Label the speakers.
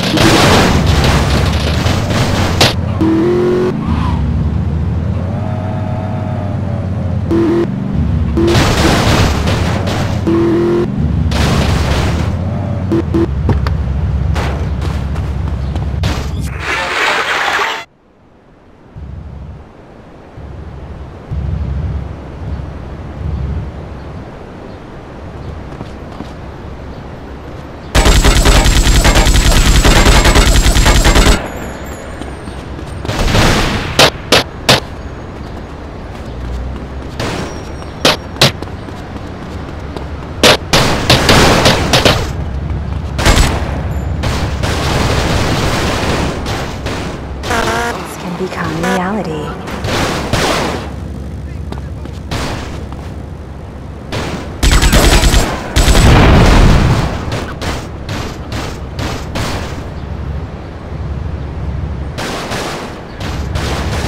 Speaker 1: can become reality.